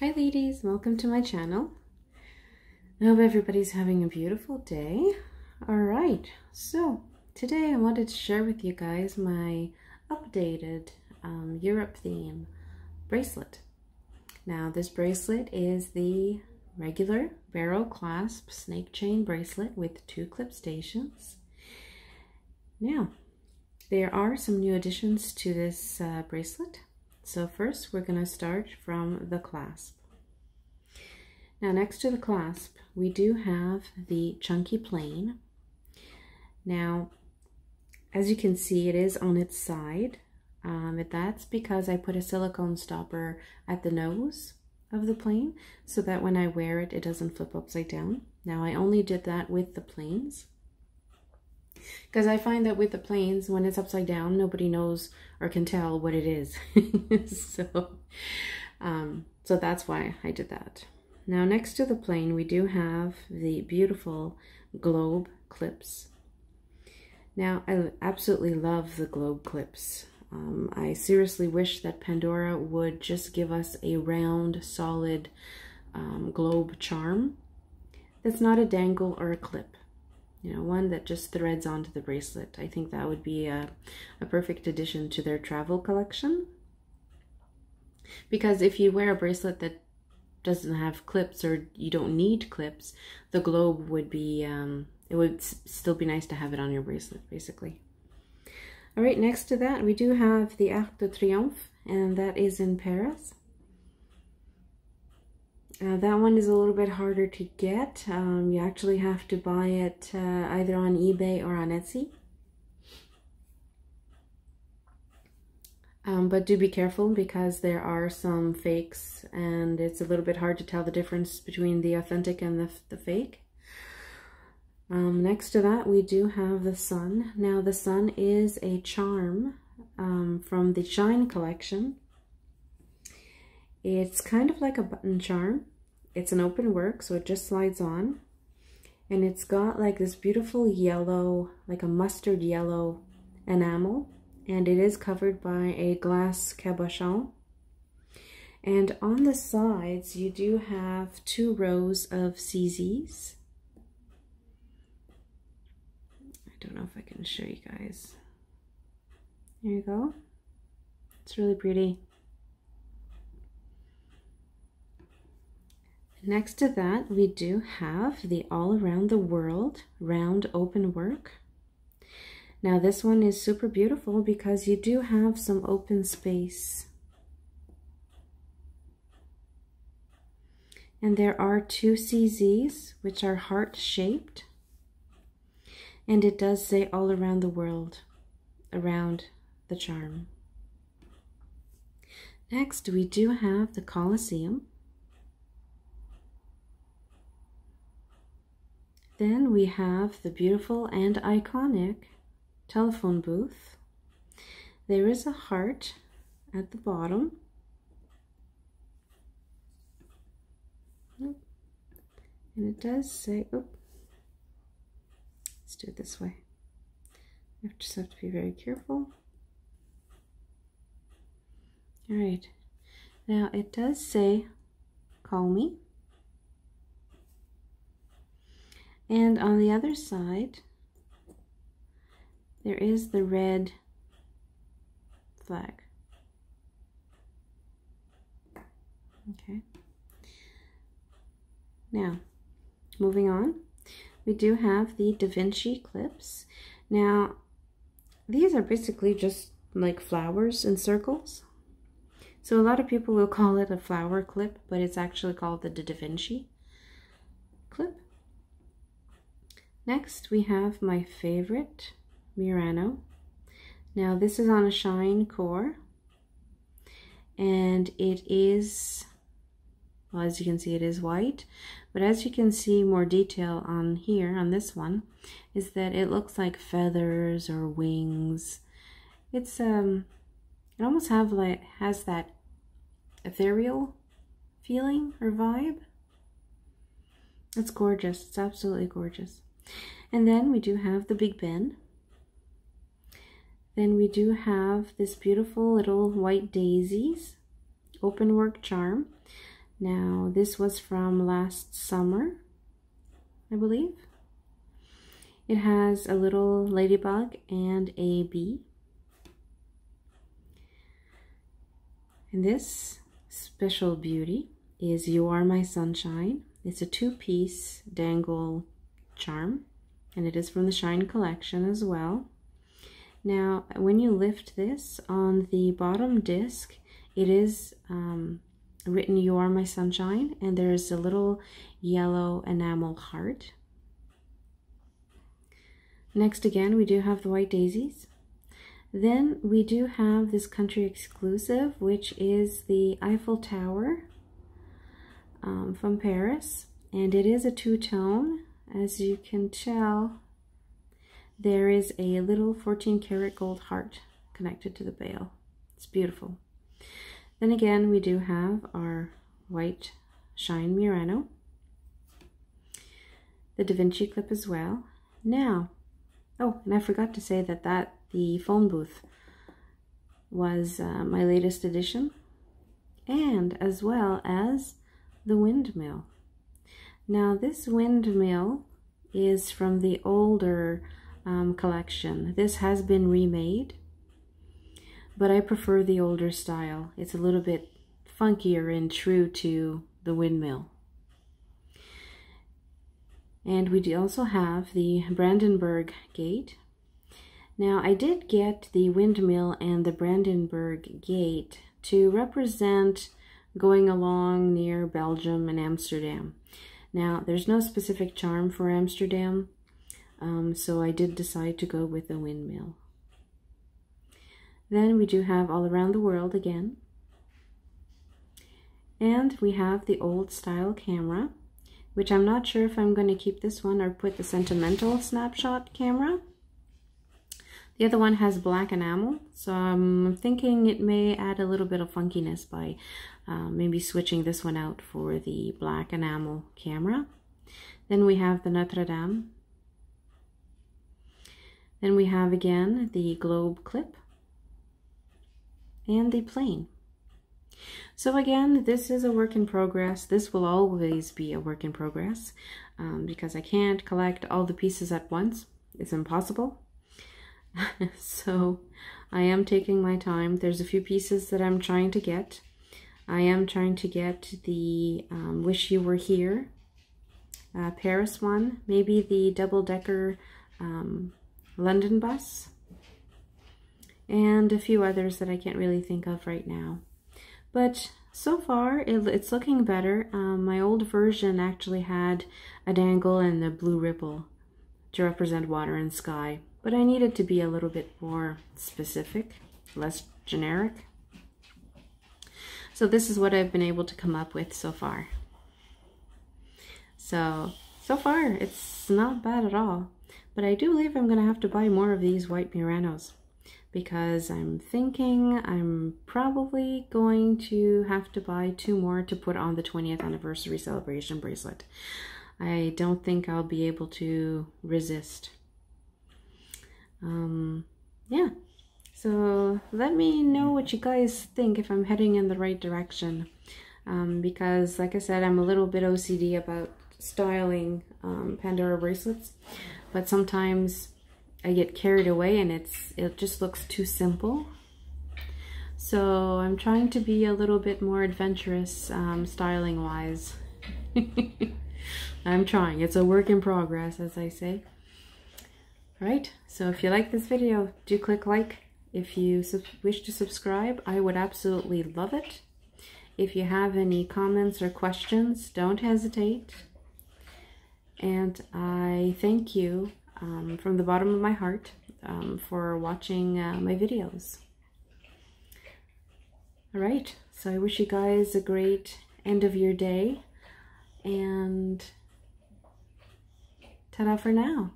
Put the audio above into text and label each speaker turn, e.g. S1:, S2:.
S1: Hi ladies, welcome to my channel. I hope everybody's having a beautiful day. Alright, so today I wanted to share with you guys my updated um, Europe theme bracelet. Now this bracelet is the regular barrel clasp snake chain bracelet with two clip stations. Now, there are some new additions to this uh, bracelet. So first we're going to start from the clasp. Now next to the clasp, we do have the chunky plane. Now, as you can see, it is on its side. Um, that's because I put a silicone stopper at the nose of the plane so that when I wear it, it doesn't flip upside down. Now I only did that with the planes because I find that with the planes, when it's upside down, nobody knows or can tell what it is. so, um, so that's why I did that. Now next to the plane, we do have the beautiful globe clips. Now, I absolutely love the globe clips. Um, I seriously wish that Pandora would just give us a round, solid um, globe charm that's not a dangle or a clip you know, one that just threads onto the bracelet. I think that would be a, a perfect addition to their travel collection. Because if you wear a bracelet that doesn't have clips or you don't need clips, the globe would be, um, it would still be nice to have it on your bracelet, basically. All right, next to that, we do have the Arc de Triomphe, and that is in Paris. Uh, that one is a little bit harder to get. Um, you actually have to buy it uh, either on eBay or on Etsy. Um, but do be careful because there are some fakes and it's a little bit hard to tell the difference between the authentic and the, the fake. Um, next to that, we do have the sun. Now, the sun is a charm um, from the Shine collection. It's kind of like a button charm. It's an open work, so it just slides on. And it's got like this beautiful yellow, like a mustard yellow enamel. And it is covered by a glass cabochon. And on the sides, you do have two rows of CZs. I don't know if I can show you guys. There you go. It's really pretty. Next to that, we do have the All Around the World round open work. Now this one is super beautiful because you do have some open space. And there are two CZs, which are heart-shaped. And it does say all around the world, around the charm. Next, we do have the Colosseum. Then we have the beautiful and iconic telephone booth. There is a heart at the bottom. And it does say, oh, let's do it this way. You just have to be very careful. All right, now it does say, call me. And on the other side, there is the red flag. Okay. Now, moving on, we do have the Da Vinci clips. Now, these are basically just like flowers in circles. So a lot of people will call it a flower clip, but it's actually called the Da Vinci clip. Next, we have my favorite Murano. Now, this is on a shine core, and it is, well, as you can see, it is white, but as you can see more detail on here, on this one, is that it looks like feathers or wings. It's, um, it almost have like, has that ethereal feeling or vibe. It's gorgeous. It's absolutely gorgeous. And then we do have the Big Ben. Then we do have this beautiful little white daisies, open work charm. Now, this was from last summer, I believe. It has a little ladybug and a bee. And this special beauty is You Are My Sunshine. It's a two-piece dangle charm, and it is from the Shine collection as well. Now, when you lift this on the bottom disc, it is um, written You Are My Sunshine, and there's a little yellow enamel heart. Next again, we do have the white daisies. Then we do have this country exclusive, which is the Eiffel Tower um, from Paris. And it is a two-tone. As you can tell, there is a little 14 karat gold heart connected to the bail. It's beautiful. Then again, we do have our white Shine Murano, the Da Vinci clip as well. Now, oh, and I forgot to say that that the phone booth was uh, my latest addition, and as well as the windmill. Now, this windmill is from the older um, collection. This has been remade, but I prefer the older style. It's a little bit funkier and true to the windmill. And we also have the Brandenburg Gate. Now, I did get the windmill and the Brandenburg Gate to represent going along near Belgium and Amsterdam. Now, there's no specific charm for Amsterdam, um, so I did decide to go with the windmill. Then we do have All Around the World again. And we have the old style camera, which I'm not sure if I'm going to keep this one or put the sentimental snapshot camera. The other one has black enamel, so I'm thinking it may add a little bit of funkiness by uh, maybe switching this one out for the black enamel camera. Then we have the Notre Dame. Then we have again the globe clip and the plane. So again, this is a work in progress. This will always be a work in progress um, because I can't collect all the pieces at once. It's impossible. so I am taking my time. There's a few pieces that I'm trying to get. I am trying to get the um, Wish You Were Here uh, Paris one, maybe the double-decker um, London bus, and a few others that I can't really think of right now. But so far, it, it's looking better. Um, my old version actually had a dangle and the blue ripple to represent water and sky but I needed to be a little bit more specific, less generic. So this is what I've been able to come up with so far. So, so far it's not bad at all. But I do believe I'm going to have to buy more of these white Muranos because I'm thinking I'm probably going to have to buy two more to put on the 20th anniversary celebration bracelet. I don't think I'll be able to resist um, yeah. So let me know what you guys think if I'm heading in the right direction. Um, because like I said, I'm a little bit OCD about styling um, Pandora bracelets, but sometimes I get carried away and it's it just looks too simple. So I'm trying to be a little bit more adventurous um, styling wise. I'm trying. It's a work in progress, as I say. Right, so if you like this video, do click like. If you wish to subscribe, I would absolutely love it. If you have any comments or questions, don't hesitate. And I thank you um, from the bottom of my heart um, for watching uh, my videos. All right, so I wish you guys a great end of your day and ta-da for now.